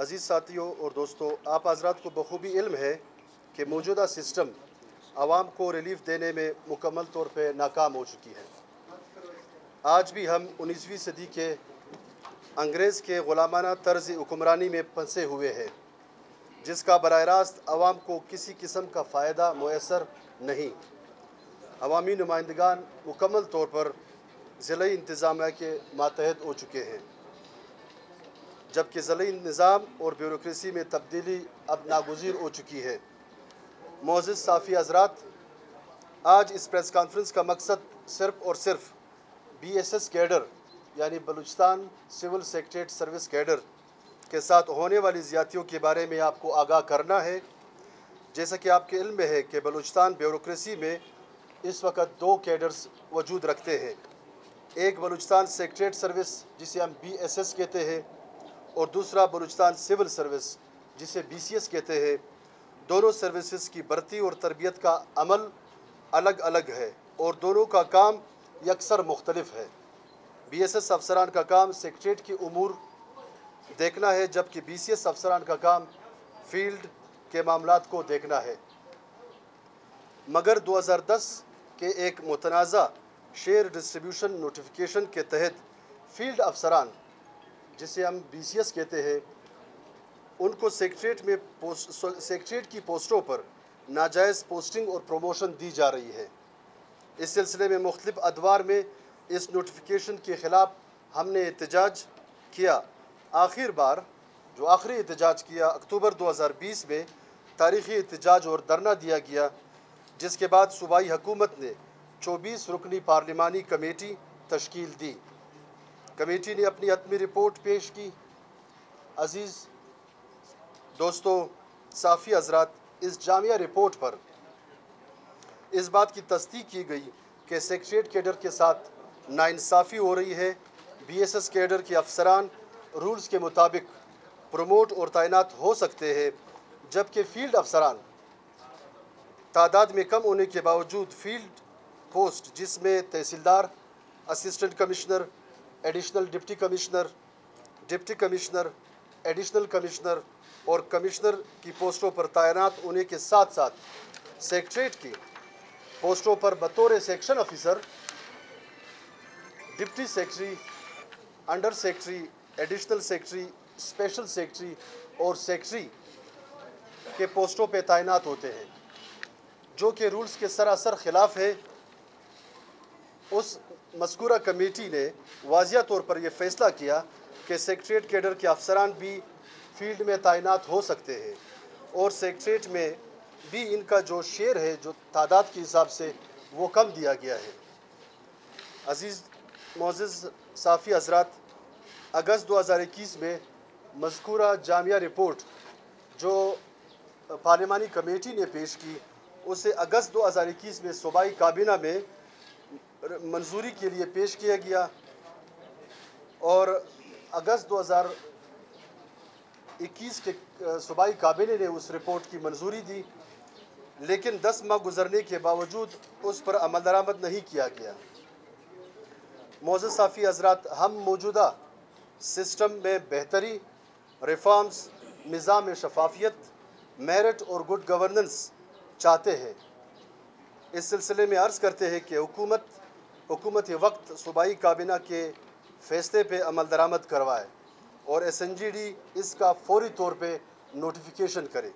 अज़ीज़ साथियों और दोस्तों, आप हजरात को बखूबी इल्म है कि मौजूदा सिस्टम आवाम को रिलीफ देने में मुकम्मल तौर पर नाकाम हो चुकी है। आज भी हम उन्नीसवीं सदी के अंग्रेज़ के ग़ुलामाना तर्ज हुक्मरानी में फंसे हुए हैं, जिसका बर रास्त आवाम को किसी किस्म का फ़ायदा मैसर नहीं। अवामी नुमाइंदगान मुकम्मल तौर पर ज़िले इंतज़ामिया के मातहत हो चुके हैं। जबकि ज़िले निज़ाम और ब्यूरोसी में तब्दीली अब नागुजीर हो चुकी है। मोज़ साफ़ी हजरात, आज इस प्रेस कॉन्फ्रेंस का मकसद सिर्फ़ और सिर्फ़ बी एस एस कैडर, यानी Balochistan civil secretariat service cadre के साथ होने वाली ज़्यादतियों के बारे में आपको आगाह करना है। जैसा कि आपके इल्म में है कि बलूचिस्तान ब्यूरोसी में इस वक्त दो कैडर्स वजूद रखते हैं। एक बलूचिस्तान सेक्रेट सर्विस, जिसे हम बी एस एस कहते हैं और दूसरा बलूचिस्तान सिविल सर्विस, जिसे बी सी एस कहते हैं। दोनों सर्विसेज़ की भर्ती और तरबियत का अमल अलग अलग है और दोनों का काम यकसर मुख्तलफ है। बी एस एस अफसरान का काम सेक्रेट की उमूर देखना है, जबकि बी सी एस अफसरान का काम फ़ील्ड के मामला को देखना है। मगर 2010 के एक मुतनाज़ा शेयर डिस्ट्रीब्यूशन नोटिफिकेशन के तहत फ़ील्ड अफसरान जिसे हम बी सी एस कहते हैं, उनको सेक्रेट में पोस्ट सेक्रेट की पोस्टों पर नाजायज़ पोस्टिंग और प्रमोशन दी जा रही है। इस सिलसिले में मुख्तलिफ़ अदवार में इस नोटिफिकेशन के ख़िलाफ़ हमने एहतजाज किया। आखिर बार, जो आखिरी एहतजाज किया, अक्टूबर 2020 में तारीख़ी एहतजाज और धरना दिया गया, जिसके बाद सूबाई हकूमत ने 24 रुकनी पार्लिमानी कमेटी तश्कील दी। कमेटी ने अपनी हतमी रिपोर्ट पेश की। अज़ीज़, दोस्तों, साफ़ी हजरात, इस जामिया रिपोर्ट पर इस बात की तस्दीक की गई कि सेक्रेट कैडर के साथ नाइंसाफ़ी हो रही है। बी एस एस कैडर के अफसरान रूल्स के मुताबिक प्रमोट और तैनात हो सकते हैं, जबकि फ़ील्ड अफसरान तादाद में कम होने के बावजूद फ़ील्ड पोस्ट, जिसमें tehsildar, assistant commissioner additional deputy commissioner deputy commissioner additional commissioner और कमिश्नर की पोस्टों पर तैनात होने के साथ साथ सेक्रेटरीट की पोस्टों पर बतौर section officer deputy secretary under secretary additional secretary special secretary और सेक्रेटरी के पोस्टों पर तैनात होते हैं, जो कि रूल्स के सरासर ख़िलाफ़ है। उस मस्कूरा कमेटी ने वाजिया तौर पर यह फ़ैसला किया कि सेक्रेट कैडर के अफसरान भी फ़ील्ड में तैनात हो सकते हैं और सेक्रेट में भी इनका जो शेयर है, जो तादाद के हिसाब से वो कम दिया गया है। अज़ीज़ मोज़ साफ़ी हजरात, अगस्त 2021 में मजकूरा जामिया रिपोर्ट जो पार्लिमानी कमेटी ने पेश की, उसे अगस्त 2021 में सूबाई काबीना में मंजूरी के लिए पेश किया गया। और अगस्त 2021 के सूबाई काबिले ने उस रिपोर्ट की मंजूरी दी, लेकिन 10 माह गुजरने के बावजूद उस पर अमल दरामद नहीं किया गया। मोज़ साफ़ी हजरात, हम मौजूदा सिस्टम में बेहतरी, रिफॉर्म्स, निज़ाम शफाफियत, मेरिट और गुड गवर्नेंस चाहते हैं। इस सिलसिले में अर्ज़ करते हैं कि हुकूमत हुकूमत वक्त सूबाई काबीना के फ़ैसले पे अमल दरामद करवाए और एस एन जी डी इसका फौरी तौर पर नोटिफिकेशन करे।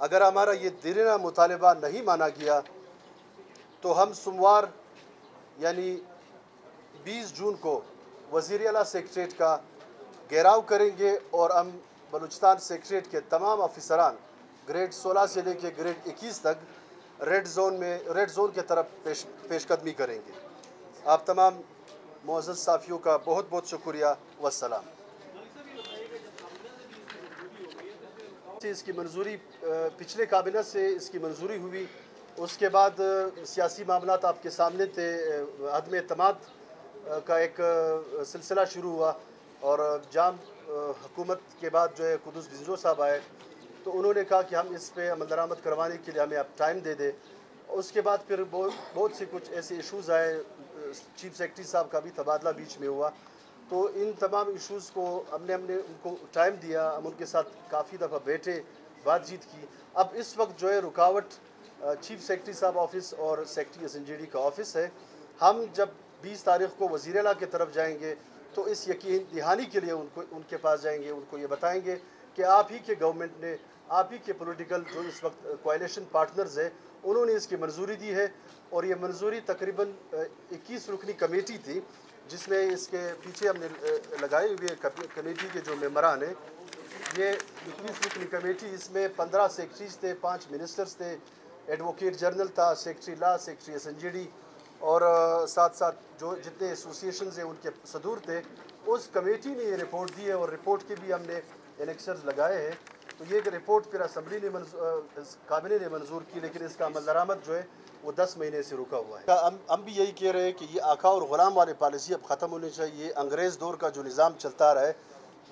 अगर हमारा ये देरीना मुतालबा नहीं माना गया तो हम सोमवार, यानी 20 जून को वज़ी अला सेक्रेट का घेराव करेंगे और हम बलूचिस्तान सेक्रेट के तमाम अफसरान ग्रेड 16 से लेकर ग्रेड 21 तक रेड जोन में, रेड जोन के तरफ़ पेश, पेशकदमी करेंगे। आप तमाम मोज़ साफ़ियों का बहुत बहुत शुक्रिया वसलाम इसकी मंजूरी पिछले काबिना से इसकी मंजूरी हुई, उसके बाद सियासी मामला आपके सामने थे अदम अतमाद का एक सिलसिला शुरू हुआ और जाम हुकूमत के बाद जो है कुदस बिजरो साहब आए तो उन्होंने कहा कि हम इस पर अमल दरामद करवाने के लिए हमें आप टाइम दे दें। उसके बाद फिर बहुत से कुछ ऐसे इश्यूज़ आए चीफ सेक्रेटरी साहब का भी तबादला बीच में हुआ। तो इन तमाम इश्यूज़ को हमने हमने उनको टाइम दिया, हम उनके साथ काफ़ी दफ़ा बैठे, बातचीत की। अब इस वक्त जो है रुकावट चीफ सेक्रेटरी साहब ऑफ़िस और सेक्रेटरी एस का ऑफ़िस है। हम जब 20 तारीख को वज़ी अला की तरफ़ जाएँगे तो इस यकीन दहानी के लिए उनको, उनके पास जाएँगे, उनको ये बताएँगे कि आप ही के गवर्नमेंट ने, आप ही के पॉलिटिकल जो इस वक्त कोalition पार्टनर्स है उन्होंने इसकी मंजूरी दी है और ये मंजूरी तकरीबन 21 रुकनी कमेटी थी, जिसमें इसके पीछे हमने लगाए हुए कमेटी के जो मेम्बरान हैं। ये इक्कीस रुकनी कमेटी, इसमें पंद्रह सेक्रेटरीज थे, पाँच मिनिस्टर्स थे, एडवोकेट जनरल था, सेक्रेटरी ला, सेक्रेटरी एस और साथ साथ जो जितने एसोसिएशन हैं, उनके सदूर थे। उस कमेटी ने ये रिपोर्ट दी है और रिपोर्ट के भी हमने इलेक्शंस लगाए हैं। तो ये एक रिपोर्ट फिर असम्बली ने काबिने ने मंजूर की, लेकिन इसका अमल दरामद जो है, वो दस महीने से रुका हुआ है। हम हम भी यही कह रहे हैं कि ये आका और ग़ुलाम वाली पॉलिसी अब ख़त्म होनी चाहिए। अंग्रेज़ दौर का जो निज़ाम चलता रहा है,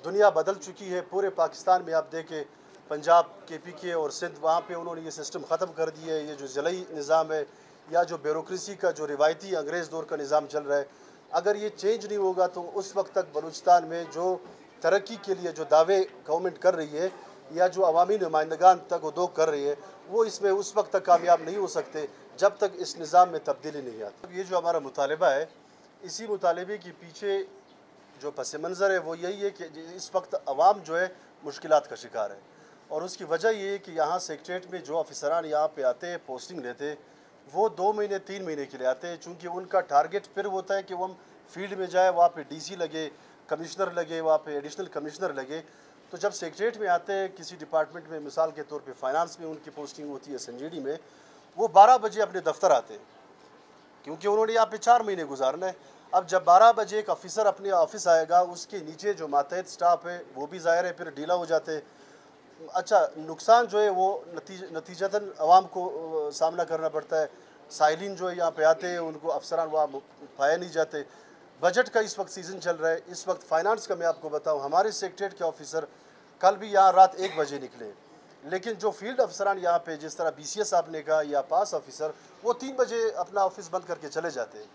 दुनिया बदल चुकी है। पूरे पाकिस्तान में आप देखें, पंजाब के पी के और सिंध, वहाँ पे उन्होंने ये सिस्टम ख़त्म कर दिया है। ये जो जलई निज़ाम है, या जो ब्यूरोसी का जो रिवायती अंग्रेज़ दौर का निज़ाम चल रहा है, अगर ये चेंज नहीं होगा तो उस वक्त तक बलूचिस्तान में जो तरक्की के लिए जो दावे गवर्नमेंट कर रही है या जो अवामी नुमाइंदगान तक उदोग कर रही है, वो इसमें उस वक्त तक कामयाब नहीं हो सकते, जब तक इस निज़ाम में तब्दीली नहीं आती। ये जो हमारा मुतालबा है, इसी मुतालबे के पीछे जो पस मंज़र है, वो यही है कि इस वक्त आवाम जो है मुश्किल का शिकार है। और उसकी वजह ये है कि यहाँ सेक्रेट में जो अफसरान यहाँ पे आते हैं, पोस्टिंग लेते वो दो महीने, तीन महीने के लिए आते हैं, चूँकि उनका टारगेट फिर होता है कि वो हम फ़ील्ड में जाए, वहाँ पे डीसी लगे, कमिश्नर लगे, वहाँ पे एडिशनल कमिश्नर लगे तो जब सेक्रेट में आते हैं, किसी डिपार्टमेंट में, मिसाल के तौर पे फाइनेंस में उनकी पोस्टिंग होती है संजीडी में, वो बारह बजे अपने दफ्तर आते हैं। क्योंकि उन्होंने यहाँ पे चार महीने गुजारना है। अब जब बारह बजे एक ऑफिसर अपने ऑफ़िस आएगा, उसके नीचे जो मातहत स्टाफ है, वो भी ज़ाहिर है, फिर ढीला हो जाते हैं। अच्छा नुकसान जो है, वो नतीज, नतीजतन आवाम को सामना करना पड़ता है। साइलिन जो है, यहाँ पे आते हैं, उनको अफसरान वहाँ पाए नहीं जाते। बजट का इस वक्त सीज़न चल रहा है। इस वक्त फाइनेंस का मैं आपको बताऊँ, हमारे सेक्रेट के ऑफिसर कल भी यहाँ रात एक बजे निकले। लेकिन जो फ़ील्ड अफसरान यहाँ पे, जिस तरह बी सी एस आपने कहा या पास ऑफिसर वो तीन बजे अपना ऑफ़िस बंद करके चले जाते हैं।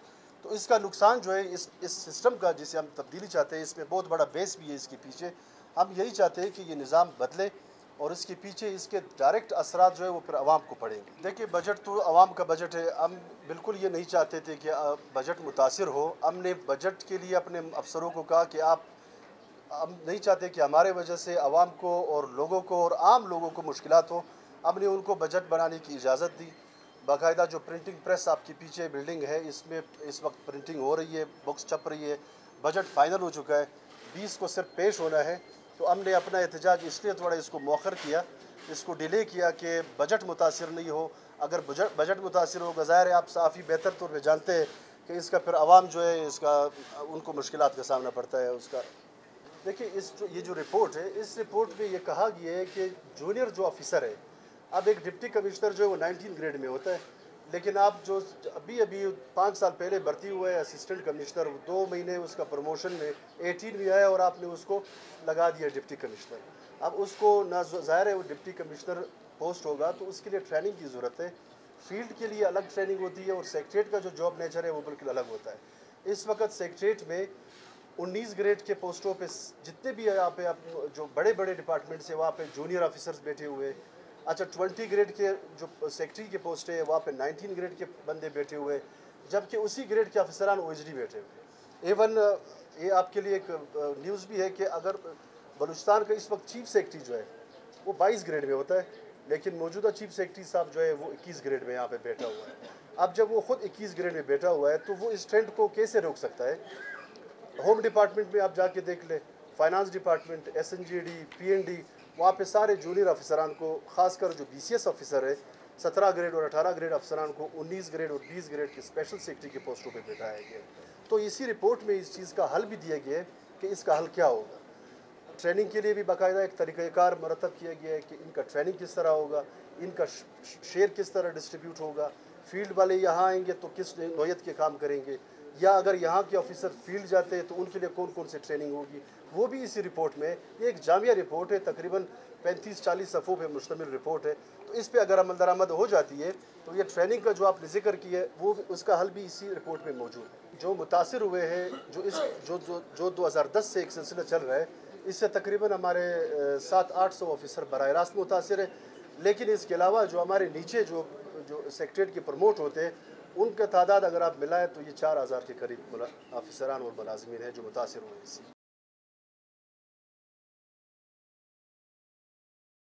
तो इसका नुकसान जो है, इस इस सिस्टम का, जिसे हम तब्दीली चाहते हैं, इसमें बहुत बड़ा बेस भी है इसके पीछे। हम यही चाहते हैं कि ये निज़ाम बदले। और इसके पीछे इसके डायरेक्ट असरात जो है वो फिर आवाम को पड़ेंगे देखिए बजट तो आवाम का बजट है। हम बिल्कुल ये नहीं चाहते थे कि बजट मुतासर हो। हमने बजट के लिए अपने अफसरों को कहा कि आप, हम नहीं चाहते कि हमारे वजह से आवाम को और लोगों को और आम लोगों को मुश्किल हो। हमने उनको बजट बनाने की इजाज़त दी। बाकायदा जो प्रिंटिंग प्रेस आपके पीछे बिल्डिंग है, इसमें इस वक्त प्रिंटिंग हो रही है बुक्स छप रही है। बजट फ़ाइनल हो चुका है। बीस को सिर्फ़ पेश होना है। तो हमने अपना एहतजाज इसलिए थोड़ा इसको मौखर किया, इसको डिले किया कि बजट मुतासर नहीं हो। अगर बजट बजट मुतासर होगा ज़ाहिर है आप साफ़ी बेहतर तौर पर जानते हैं कि इसका फिर आवाम जो है, इसका, उनको मुश्किल का सामना पड़ता है उसका। देखिए, इस जो, ये जो रिपोर्ट है, इस रिपोर्ट में ये कहा गया है कि जूनियर जो ऑफिसर है, अब एक डिप्टी कमिश्नर जो है वो नाइनटीन ग्रेड में होता है। लेकिन आप जो अभी अभी पाँच साल पहले भर्ती हुए असिस्टेंट कमिश्नर दो महीने उसका प्रमोशन में एटीन भी आया और आपने उसको लगा दिया डिप्टी कमिश्नर अब उसको ना ज़ाहिर है वो डिप्टी कमिश्नर पोस्ट होगा तो उसके लिए ट्रेनिंग की ज़रूरत है। फ़ील्ड के लिए अलग ट्रेनिंग होती है और सेक्रेट का जो जॉब नेचर है वो बिल्कुल अलग होता है। इस वक्त सेक्रेट में 19 ग्रेड के पोस्टों पे जितने भी यहाँ पे आप जो बड़े बड़े डिपार्टमेंट्स हैं वहाँ पे जूनियर ऑफिसर्स बैठे हुए अच्छा ट्वेंटी ग्रेड के जो सेक्रेटरी के पोस्ट है, वहाँ पे नाइनटीन ग्रेड के बंदे बैठे हुए जबकि उसी ग्रेड के अफसरान ओ बैठे हुए एवन ये आपके लिए एक न्यूज़ भी है कि अगर बलूचिस्तान का इस वक्त चीफ सेक्रेटरी जो है, वो 22 ग्रेड में होता है, लेकिन मौजूदा चीफ सेक्रेटरी साहब जो है, वो 21 ग्रेड में यहाँ पे बैठा हुआ है। अब जब वो खुद 21 ग्रेड में बैठा हुआ है तो वो इस ट्रेंड को कैसे रोक सकता है? होम डिपार्टमेंट में आप जाके देख लें finance department S N G D P N D वहाँ पे सारे जूनियर अफसरान को, खासकर जो बी सी एस ऑफिसर है, सत्रह ग्रेड और अठारह ग्रेड अफसरान को, उन्नीस ग्रेड और बीस ग्रेड के स्पेशल सेक्रेटरी के पोस्टों पर बैठाया गया तो इसी रिपोर्ट में इस चीज़ का हल भी दिया गया है कि इसका हल क्या होगा। ट्रेनिंग के लिए भी बाकायदा एक तरीक़ार मरतब किया गया है कि इनका ट्रेनिंग किस तरह होगा, इनका शेयर किस तरह डिस्ट्रीब्यूट होगा। फ़ील्ड वाले यहाँ आएँगे तो किस नोयत के काम करेंगे? या अगर यहाँ के ऑफिसर फ़ील्ड जाते हैं तो उनके लिए कौन कौन सी ट्रेनिंग होगी? वो भी इसी रिपोर्ट में, एक जामिया रिपोर्ट है, तकरीबन पैंतीस, चालीस सफ़ों पर मुश्तमिल रिपोर्ट है। तो इस पर अगर अमल दरामद हो जाती है तो ये ट्रेनिंग का जो आपने ज़िक्र किया है, वो उसका हल भी इसी रिपोर्ट में मौजूद है। जो मुतासर हुए हैं, जो इस, जो जो जो 2010 से एक सिलसिला चल रहा है, इससे तकरीबन हमारे सात, आठ सौ ऑफिसर बर रास्त मुतासर है। लेकिन इसके अलावा जो हमारे नीचे जो जो सेक्रेट के प्रमोट होते हैं, उनका तादाद अगर आप मिलाएँ तो ये चार हज़ार के करीब अफसरान और मुलाजमीन हैं जो मुतासर हुए इससे